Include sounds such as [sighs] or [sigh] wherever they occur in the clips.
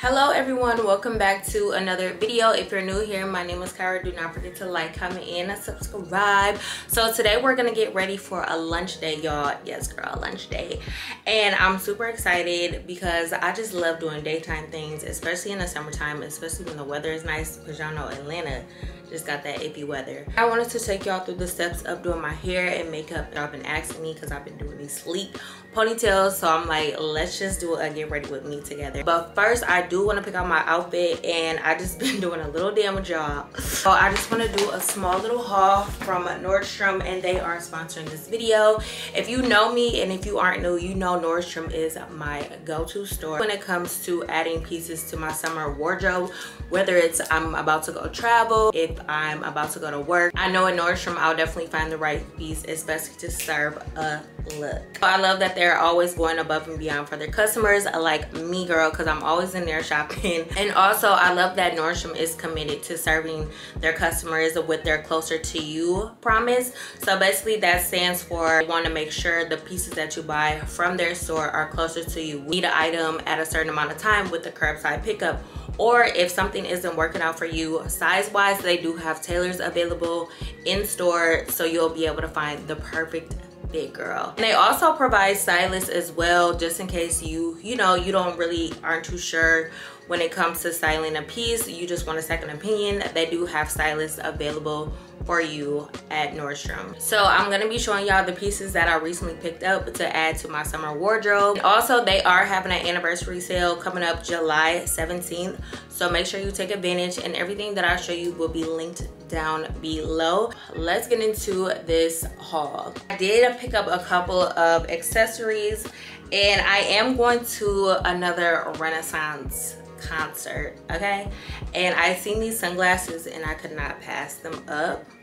hello everyone. Welcome back to another video. If you're new here my name is Kirah. Do not forget to like comment and subscribe. So today we're gonna get ready for a lunch day y'all. Yes girl lunch day. And I'm super excited because I just love doing daytime things especially in the summertime especially when the weather is nice because y'all know Atlanta just got that iffy weather. I wanted to take y'all through the steps of doing my hair and makeup. Y'all been asking me because I've been doing these sleek ponytails. So I'm like, let's just do a get ready with me together. But first, I do want to pick out my outfit and I just [laughs] been doing a little damage job. So I just want to do a small little haul from Nordstrom and they are sponsoring this video. If you know me and if you aren't new, you know Nordstrom is my go-to store when it comes to adding pieces to my summer wardrobe. Whether it's I'm about to go travel, if I'm about to go to work. I know at Nordstrom, I'll definitely find the right piece, especially to serve a look. I love that they're always going above and beyond for their customers, like me girl, because I'm always in there shopping. [laughs] And also, I love that Nordstrom is committed to serving their customers with their closer to you promise. So basically that stands for want to make sure the pieces that you buy from their store are closer to you. Need an item at a certain amount of time with the curbside pickup or if something isn't working out for you size wise they do have tailors available in store so you'll be able to find the perfect big girl and they also provide stylists as well just in case you you know you don't really aren't too sure when it comes to styling a piece you just want a second opinion they do have stylists available for you at Nordstrom. So I'm gonna be showing y'all the pieces that I recently picked up to add to my summer wardrobe. Also, they are having an anniversary sale coming up July 17th. So make sure you take advantage and everything that I show you will be linked down below. Let's get into this haul. I did pick up a couple of accessories and I am going to another Renaissance concert, okay? And I seen these sunglasses and I could not pass them up. [gasps]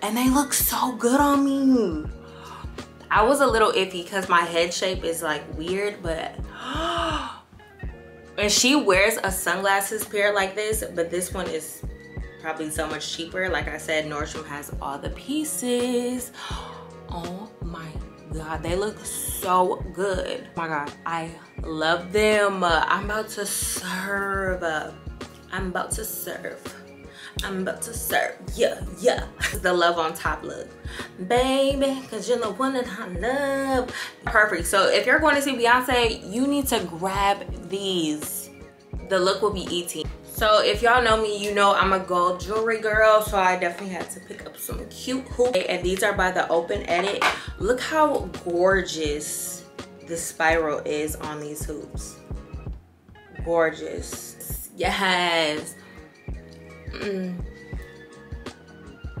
And they look so good on me. I was a little iffy because my head shape is like weird, but [gasps] and she wears a sunglasses pair like this, but this one is probably so much cheaper. Like I said, Nordstrom has all the pieces. Oh my god they look so good. Oh my god i love them. Uh, I'm about to serve i'm about to serve. I'm about to serve. Yeah yeah. [laughs] The love on top look. Baby because you're the one that i love. Perfect. So if you're going to see beyonce you need to grab these. The look will be eating so if y'all know me, you know I'm a gold jewelry girl. So I definitely had to pick up some cute hoops. And these are by the Open Edit. Look how gorgeous the spiral is on these hoops. Gorgeous. Yes. Mm.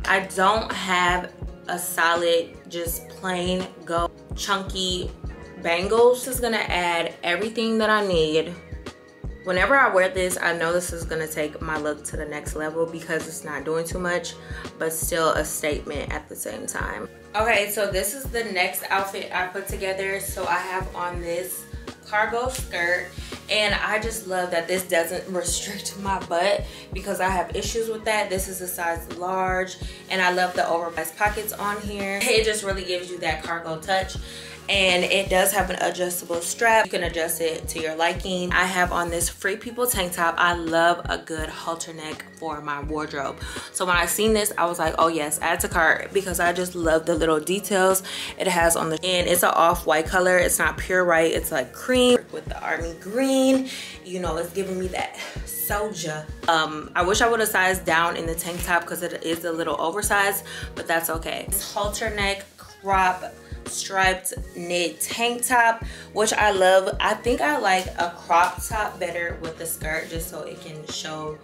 I don't have a solid, just plain gold chunky bangles. Is gonna add everything that I need whenever I wear this, I know this is gonna take my look to the next level because it's not doing too much, but still a statement at the same time. Okay, so this is the next outfit I put together. So I have on this cargo skirt and I just love that this doesn't [laughs] restrict my butt because I have issues with that. This is a size large and I love the oversized pockets on here. [laughs] It just really gives you that cargo touch and it does have an adjustable strap. You can adjust it to your liking. I have on this free people tank top. I love a good halter neck for my wardrobe. So when i seen this i was like oh yes add to cart because i just love the little details it has on the and it's an off-white color. It's not pure white. It's like cream with the army green. You know it's giving me that soldier. Um i wish i would have sized down in the tank top because it is a little oversized but that's okay. It's halter neck crop striped knit tank top which i love. I think i like a crop top better with the skirt just so it can show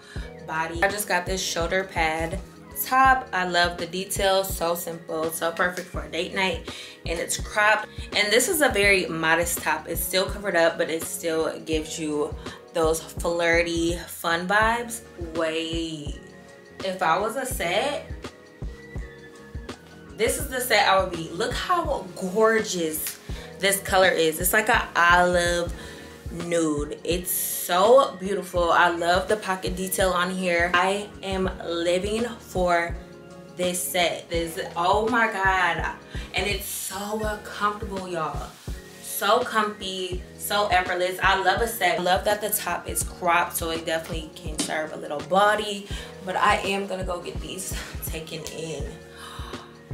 body. I just got this shoulder pad top. I love the details. So simple. So perfect for a date night. And it's cropped. And this is a very modest top. It's still covered up but it still gives you those flirty fun vibes. Wait if i was a set this is the set I would be. Look how gorgeous this color is. It's like an olive nude. It's so beautiful. I love the pocket detail on here. I am living for this set. This, oh my God. And it's so comfortable, y'all so comfy so effortless i love a set I love that the top is cropped so it definitely can serve a little body but i am gonna go get these taken in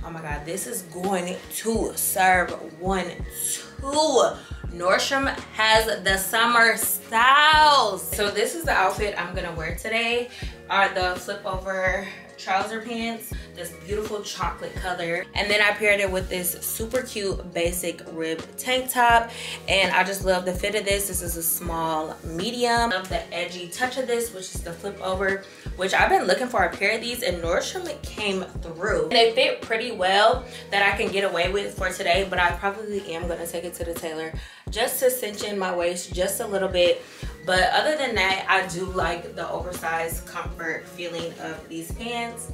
oh my god this is going to serve one two Nordstrom has the summer styles. So this is the outfit I'm gonna wear today. Are the flip over trouser pants this beautiful chocolate color. And then i paired it with this super cute basic rib tank top. And i just love the fit of this. This is a small medium. Love the edgy touch of this which is the flip over which i've been looking for a pair of these and nordstrom came through. They fit pretty well that i can get away with for today but i probably am going to take it to the tailor just to cinch in my waist just a little bit but other than that, I do like the oversized comfort feeling of these pants.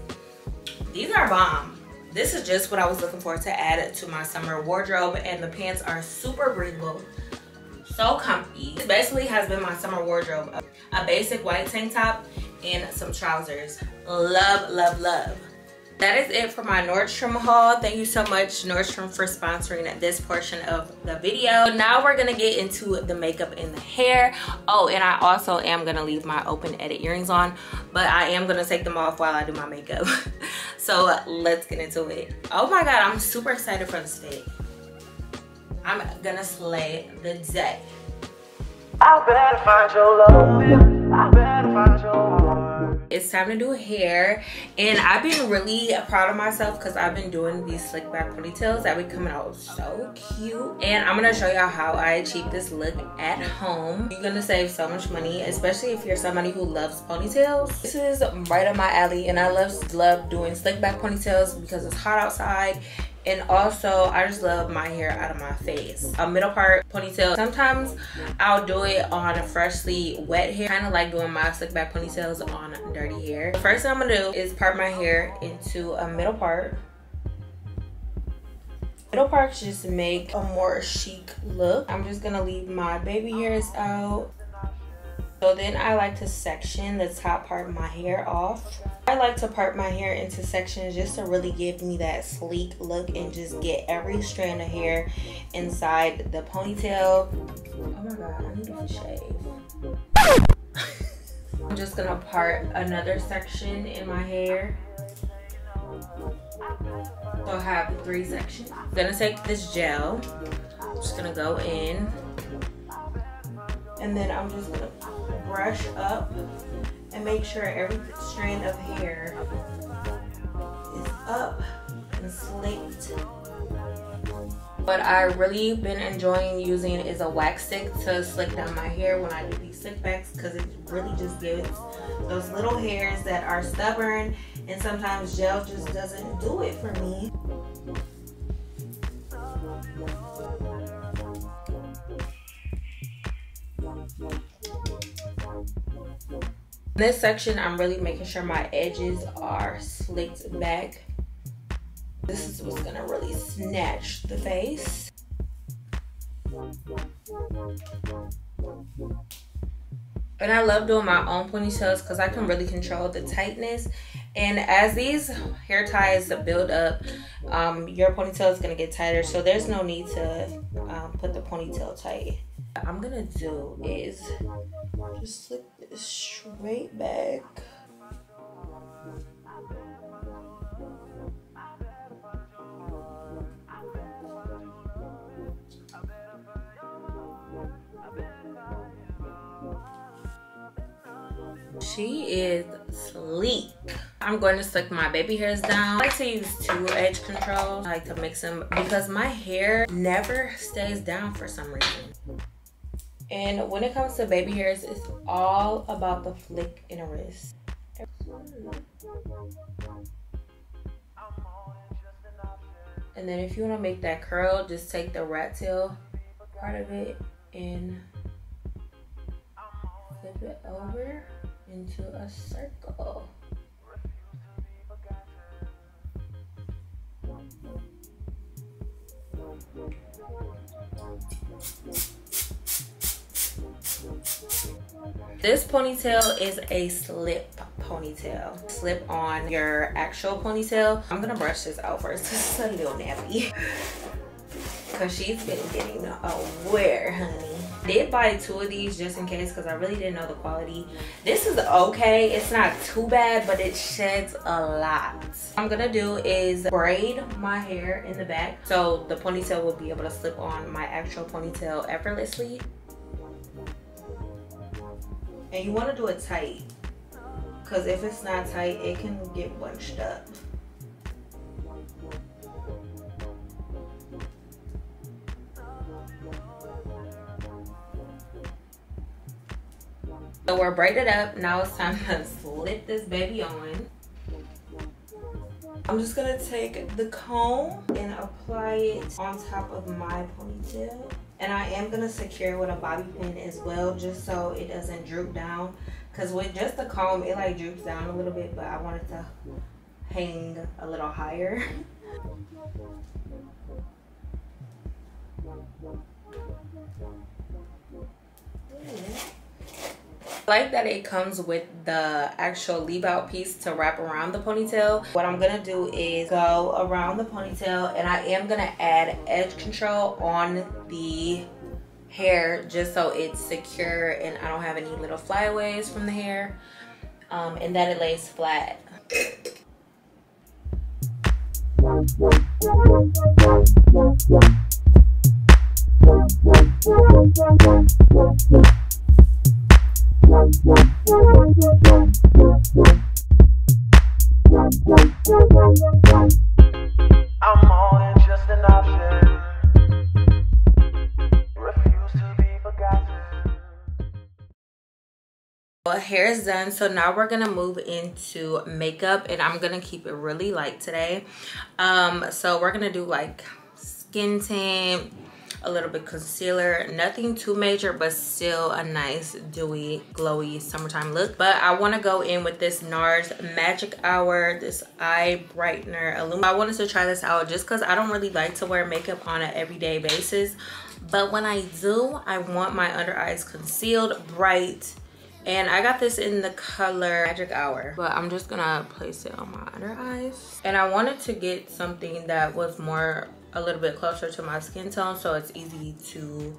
These are bomb. This is just what I was looking for to add to my summer wardrobe and the pants are super breathable. So comfy. This basically has been my summer wardrobe. A basic white tank top and some trousers. Love, love, love that is it for my Nordstrom haul. Thank you so much Nordstrom for sponsoring this portion of the video. Now we're gonna get into the makeup and the hair. Oh, and I also am gonna leave my open edit earrings on, but I am gonna take them off while I do my makeup. [laughs] so let's get into it. Oh my God, I'm super excited for this fit. I'm gonna slay the day. It's time to do hair. And i've been really proud of myself because i've been doing these slick back ponytails that be coming out so cute. And i'm gonna show y'all how i achieve this look at home. You're gonna save so much money especially if you're somebody who loves ponytails. This is right up my alley and i love love doing slick back ponytails because it's hot outside and also i just love my hair out of my face. A middle part ponytail. Sometimes i'll do it on freshly wet hair. Kind of like doing my slick back ponytails on dirty hair. The first thing i'm gonna do is part my hair into a middle part. Middle parts just make a more chic look. I'm just gonna leave my baby hairs out so then I like to section the top part of my hair off. I like to part my hair into sections just to really give me that sleek look and just get every strand of hair inside the ponytail. Oh my god, I need to shave. I'm just gonna part another section in my hair. So I have three sections. I'm gonna take this gel. I'm just gonna go in. And then I'm just gonna brush up and make sure every strand of hair is up and slicked. What I really been enjoying using is a wax stick to slick down my hair when I do these slick backs because it really just gives those little hairs that are stubborn and sometimes gel just doesn't do it for me. This section, I'm really making sure my edges are slicked back. This is what's gonna really snatch the face. And I love doing my own ponytails because I can really control the tightness. And as these hair ties build up, um, your ponytail is going to get tighter. So there's no need to um, put the ponytail tight. What I'm going to do is just this straight back. She is sleek. I'm going to slick my baby hairs down. I like to use two edge controls. I like to mix them because my hair never stays down for some reason. And when it comes to baby hairs, it's all about the flick in a wrist. And then if you want to make that curl, just take the rat tail part of it and flip it over into a circle. This ponytail is a slip ponytail. Slip on your actual ponytail. I'm gonna brush this out first. [laughs] This is a little nappy. [laughs] Cause she's been getting aware, honey. Did buy two of these just in case because I really didn't know the quality. This is okay. It's not too bad, but it sheds a lot. What I'm gonna do is braid my hair in the back so the ponytail will be able to slip on my actual ponytail effortlessly. And you wanna do it tight because if it's not tight, it can get bunched up. So we're braided up. Now it's time to slip this baby on. I'm just gonna take the comb and apply it on top of my ponytail. And I am gonna secure with a bobby pin as well, just so it doesn't droop down. Cause with just the comb, it like droops down a little bit, but I want it to hang a little higher. [laughs] like that it comes with the actual leave out piece to wrap around the ponytail. What i'm gonna do is go around the ponytail and i am gonna add edge control on the hair just so it's secure and i don't have any little flyaways from the hair um, and that it lays flat [laughs] hair is done so now we're gonna move into makeup and i'm gonna keep it really light today. Um so we're gonna do like skin tint a little bit concealer nothing too major but still a nice dewy glowy summertime look but i want to go in with this nars magic hour this eye brightener illum i wanted to try this out just because i don't really like to wear makeup on an everyday basis but when i do i want my under eyes concealed bright and I got this in the color Magic Hour. But I'm just gonna place it on my under eyes. And I wanted to get something that was more, a little bit closer to my skin tone so it's easy to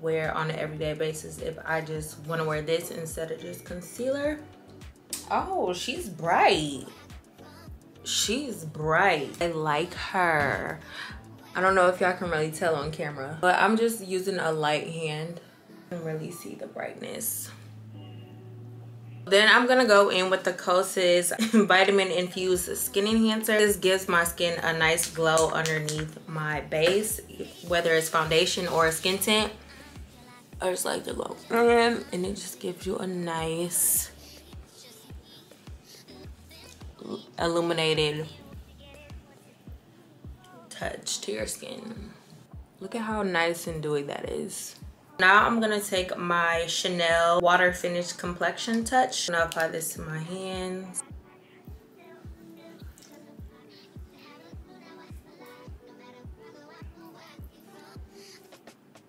wear on an everyday basis if I just wanna wear this instead of just concealer. Oh, she's bright. She's bright. I like her. I don't know if y'all can really tell on camera, but I'm just using a light hand. You can really see the brightness. Then I'm gonna go in with the Kosas [laughs] Vitamin Infused Skin Enhancer. This gives my skin a nice glow underneath my base, whether it's foundation or a skin tint. I just like the glow. And it just gives you a nice illuminated touch to your skin. Look at how nice and dewy that is. Now I'm gonna take my Chanel Water-Fresh Complexion Touch. And I'm gonna apply this to my hands.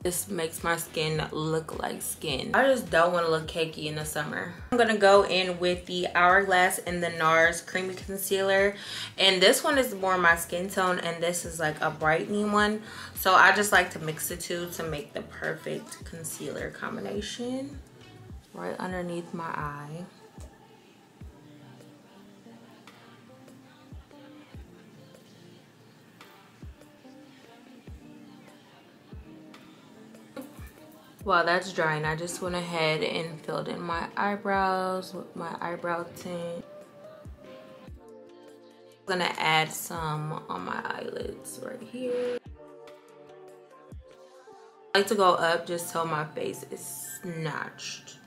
This makes my skin look like skin. I just don't want to look cakey in the summer. I'm going to go in with the Hourglass and the NARS Creamy Concealer. And this one is more my skin tone and this is like a brightening one. So I just like to mix the two to make the perfect concealer combination. Right underneath my eye. While that's drying. I just went ahead and filled in my eyebrows with my eyebrow tint. I'm gonna add some on my eyelids right here. I like to go up just so my face is snatched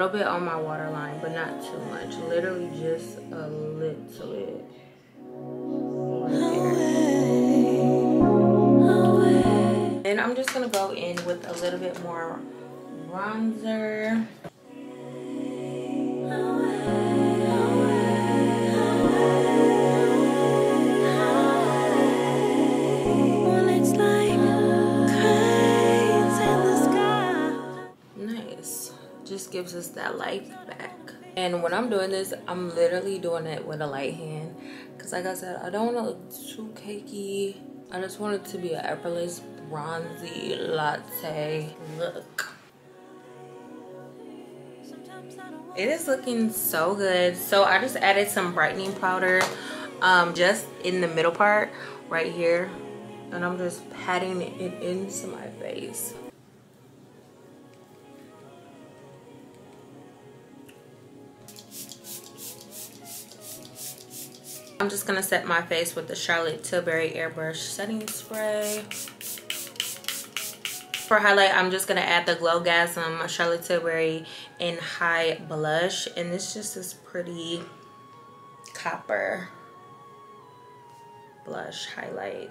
little bit on my waterline, but not too much. Literally just a little bit. And I'm just gonna go in with a little bit more bronzer. Gives us that life back. And when I'm doing this, I'm literally doing it with a light hand. Because like I said, I don't want to look too cakey. I just want it to be an effortless, bronzy latte look. It is looking so good. So I just added some brightening powder um, just in the middle part right here. And I'm just patting it into my face. I'm just gonna set my face with the Charlotte Tilbury Airbrush Setting Spray. For highlight, I'm just gonna add the Glowgasm Charlotte Tilbury in High Blush. And this just is pretty copper blush highlight.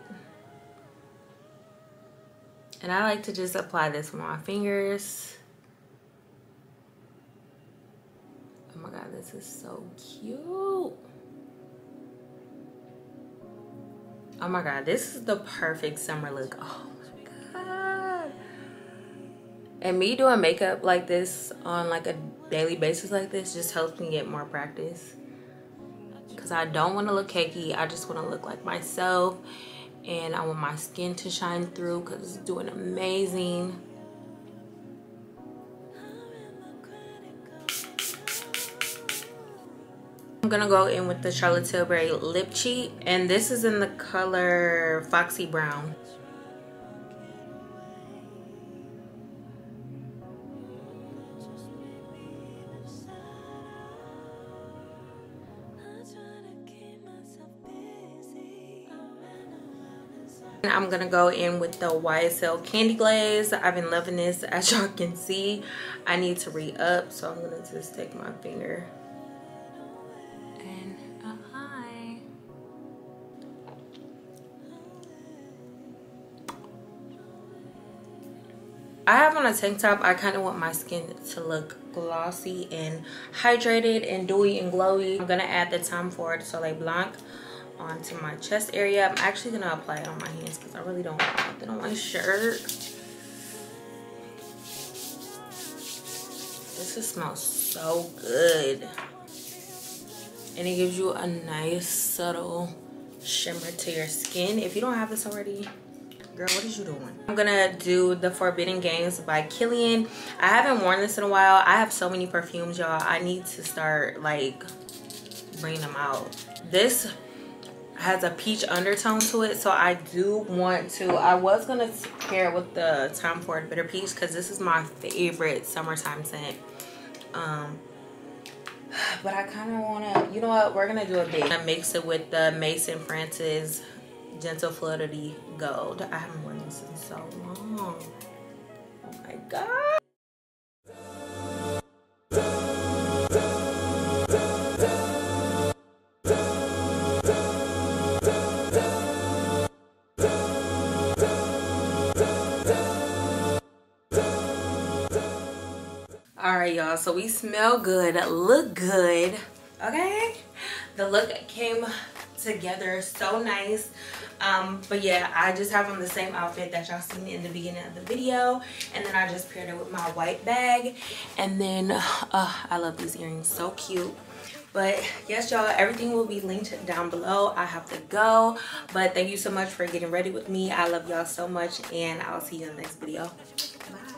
And I like to just apply this with my fingers. Oh my God, this is so cute. Oh my god this is the perfect summer look. Oh my god. And me doing makeup like this on like a daily basis like this just helps me get more practice. Because i don't want to look cakey i just want to look like myself and i want my skin to shine through because it's doing amazing I'm gonna go in with the Charlotte Tilbury Lip Cheat and this is in the color Foxy Brown. I'm gonna go in with the YSL Candy Glaze. I've been loving this [laughs] as y'all can see. I need to re-up so I'm gonna just take my finger I have on a tank top. I kind of want my skin to look glossy and hydrated and dewy and glowy. I'm going to add the Tom Ford Soleil Blanc onto my chest area. I'm actually going to apply it on my hands because I really don't want it on my shirt. This just smells so good. And it gives you a nice subtle shimmer to your skin. If you don't have this already, girl what is you doing? I'm gonna do the forbidden games by kilian i haven't worn this in a while. I have so many perfumes y'all. I need to start like bringing them out. This has a peach undertone to it so i do want to. I was gonna pair it with the tom ford bitter peach because this is my favorite summertime scent. Um [sighs] but i kind of want to you know what? We're gonna do a bit. I mix it with the Maison Francis Gentle Fluidity Gold. I haven't worn this in so long. Oh my God. all right y'all so we smell good look good okay the look came together so nice um but yeah i just have on the same outfit that y'all seen in the beginning of the video. And then i just paired it with my white bag. And then uh i love these earrings. So cute. But yes y'all everything will be linked down below. I have to go. But thank you so much for getting ready with me. I love y'all so much. And i'll see you in the next video. Bye